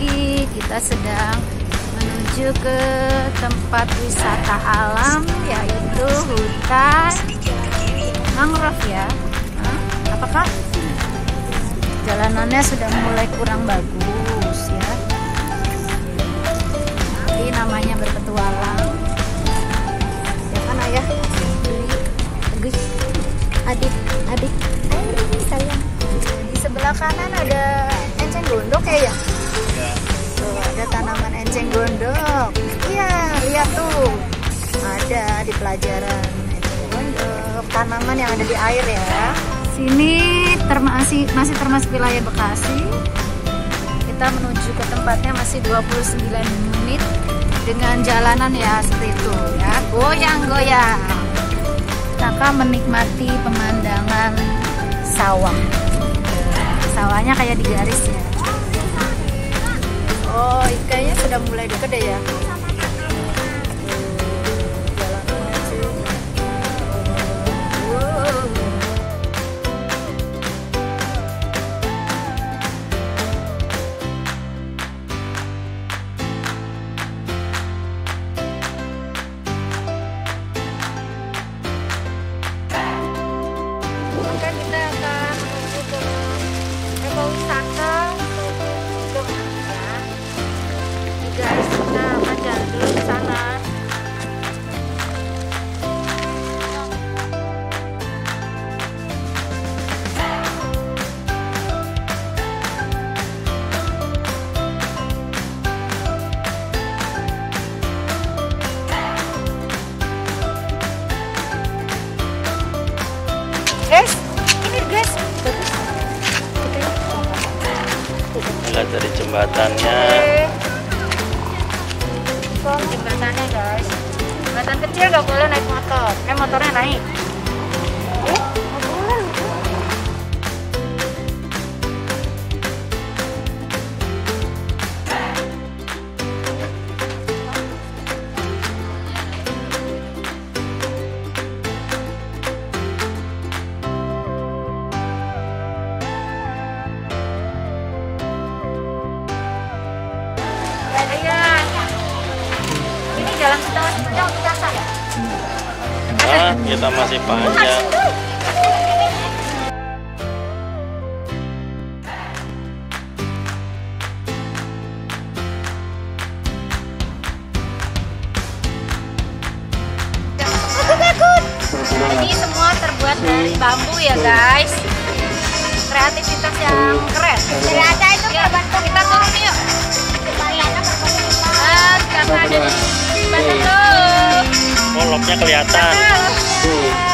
pagi. Kita sedang menuju ke tempat wisata alam yaitu hutan mangrove ya. Hah? Apakah jalanannya sudah mulai kurang bagus ya? Tapi namanya berpetualang. Ya kan ayah? Adik, adik. Sayang. Di sebelah kanan ada enceng gondok ya ya? Enceng gondok. Iya, lihat tuh. Ada di pelajaran enceng gondok. Tanaman yang ada di air ya. Sini termasih masih termasuk wilayah Bekasi. Kita menuju ke tempatnya masih 29 menit dengan jalanan ya seperti itu ya. Goyang-goyang. Kakak menikmati pemandangan sawah. Sawahnya kayak di garis ya. Oh, kayaknya sudah mulai deket deh ya. Jalanannya jembatannya. Jembatannya guys? Jembatan kecil gak boleh naik motor. Eh motornya naik. Nah, kita masih panjang. Ini semua terbuat dari bambu ya guys. Kreativitas yang keren. Ternyata itu berbantu. Kita turun yuk. Ah, karena ada di soknya kelihatan. Tuh.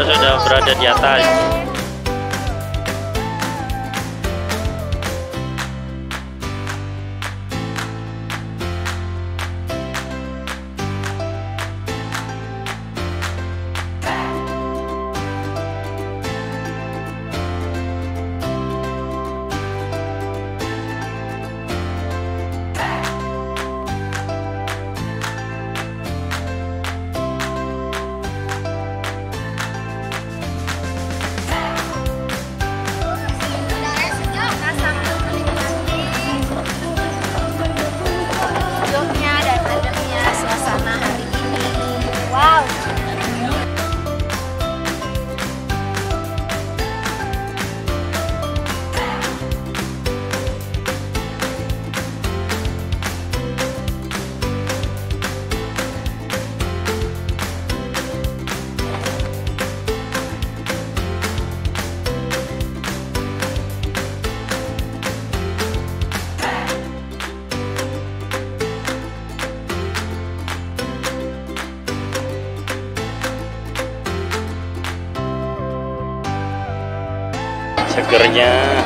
sudah berada di atas. segernya.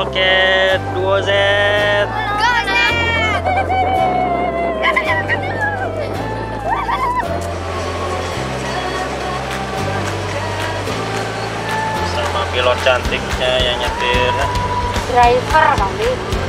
Oke, duo Z. Sama pilot cantiknya yang nyetir. Driver kali.